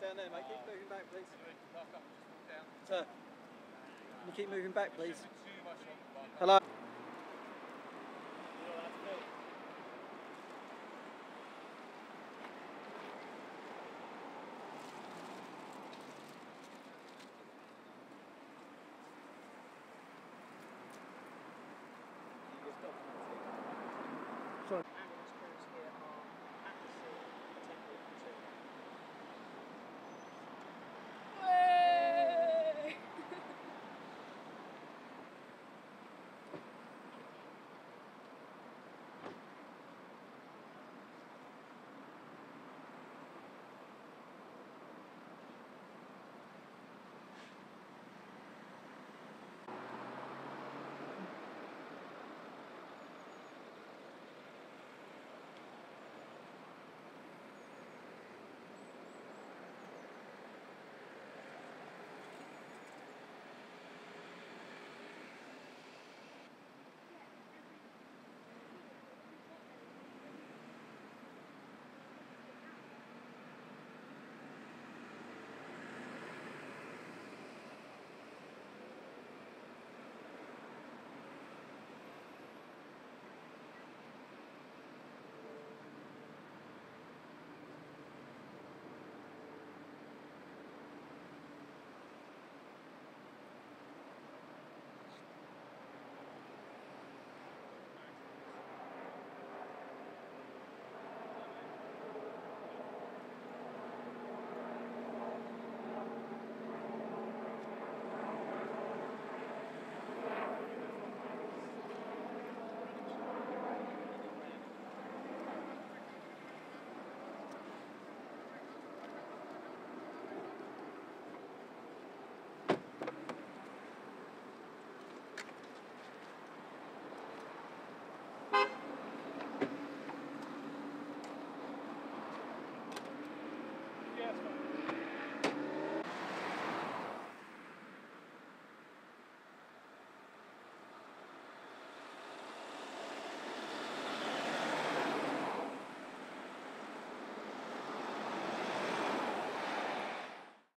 right down there, mate. Keep moving back, please. Sir, can you keep moving back, please? Hello. Sorry.